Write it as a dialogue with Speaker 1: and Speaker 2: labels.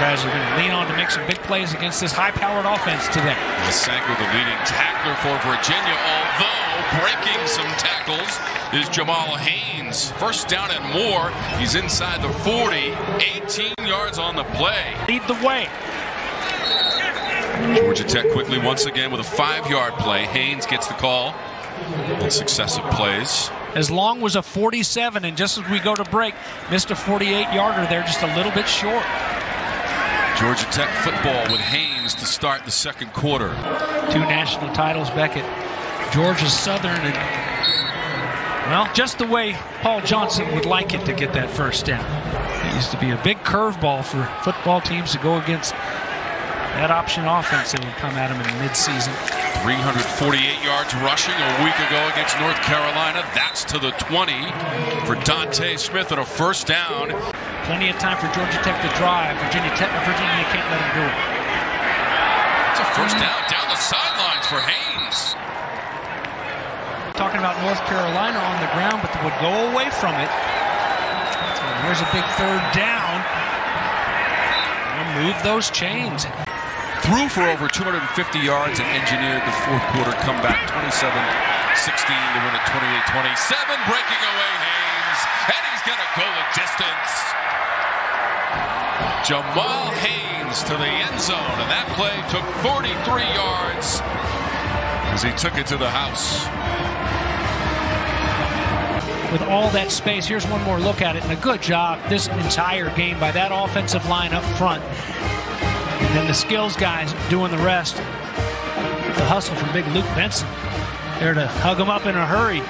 Speaker 1: guys are going to lean on to make some big plays against this high-powered offense today.
Speaker 2: Masanko, the leading tackler for Virginia, although breaking some tackles is Jamal Haynes. First down and more. He's inside the 40, 18 yards on the play.
Speaker 1: Lead the way.
Speaker 2: Georgia Tech quickly once again with a five-yard play. Haynes gets the call on successive plays.
Speaker 1: As long was a 47, and just as we go to break, missed a 48-yarder there, just a little bit short.
Speaker 2: Georgia Tech football with Haynes to start the second quarter.
Speaker 1: Two national titles, back at Georgia Southern, and well, just the way Paul Johnson would like it to get that first down. It used to be a big curveball for football teams to go against that option offense that would come at them in midseason.
Speaker 2: 348 yards rushing a week ago against North Carolina. That's to the 20 for Dontae Smith and a first down.
Speaker 1: Plenty of time for Georgia Tech to drive. Virginia Tech, uh, Virginia can't let them do it.
Speaker 2: It's a first down down the sidelines for Haynes.
Speaker 1: Talking about North Carolina on the ground, but would go away from it. There's a big third down. And move those chains
Speaker 2: threw for over 250 yards and engineered the fourth quarter comeback 27-16 to win at 28-27. Breaking away Haynes, and he's going to go the distance. Jamal Haynes to the end zone, and that play took 43 yards as he took it to the house.
Speaker 1: With all that space, here's one more look at it, and a good job this entire game by that offensive line up front. And then the skills guys doing the rest. The hustle from big Luke Benson. There to hug him up in a hurry.